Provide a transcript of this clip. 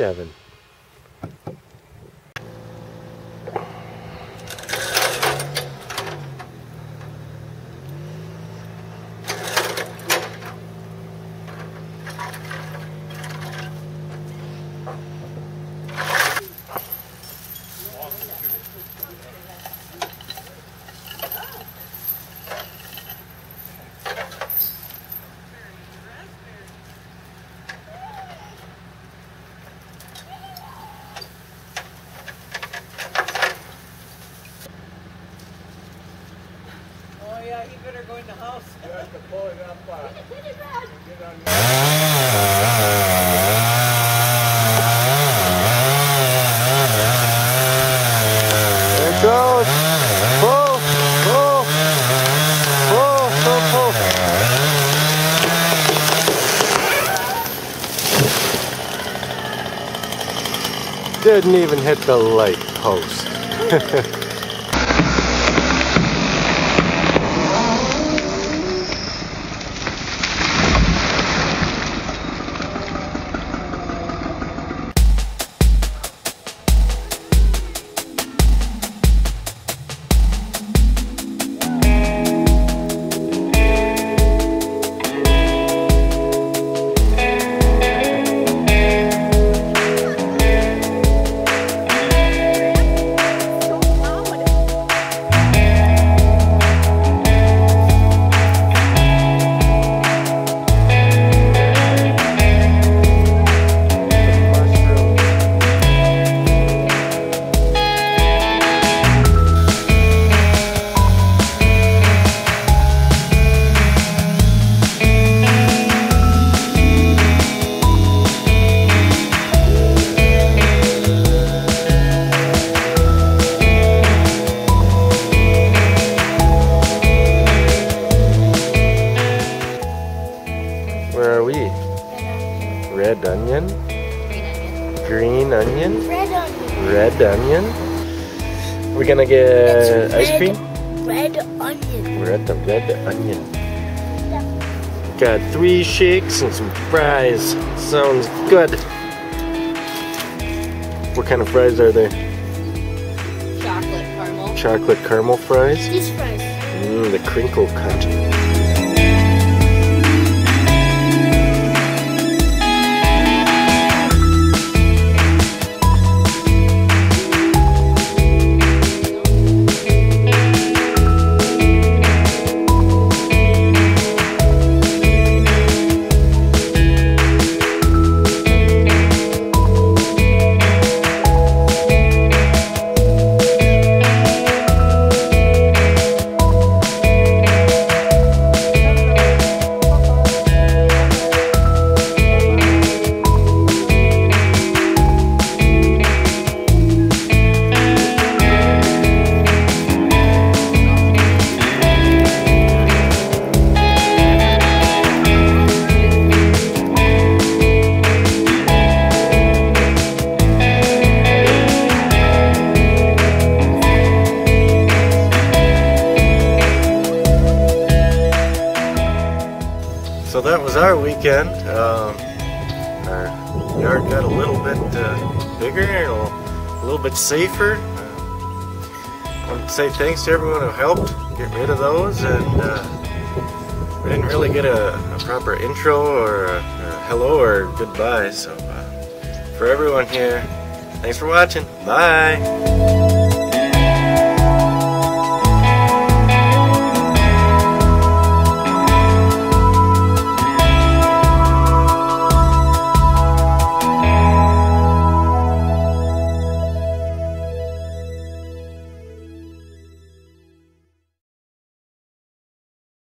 Devin. Go in the house. You have to pull it up. Uh, get on There it pull, pull. Didn't even hit the light post. Red onion? Green onion? Red onion. Red onion? We're gonna get ice cream? Red onion. We're at the red onion. Got three shakes and some fries. Sounds good. What kind of fries are they? Chocolate caramel. Chocolate caramel fries? These fries. Mmm, the crinkle cut. Our weekend. Um, our yard got a little bit uh, bigger, a little, a little bit safer. Uh, I want to say thanks to everyone who helped get rid of those, and uh, we didn't really get a, a proper intro or a, a hello or goodbye. So uh, for everyone here, thanks for watching. Bye.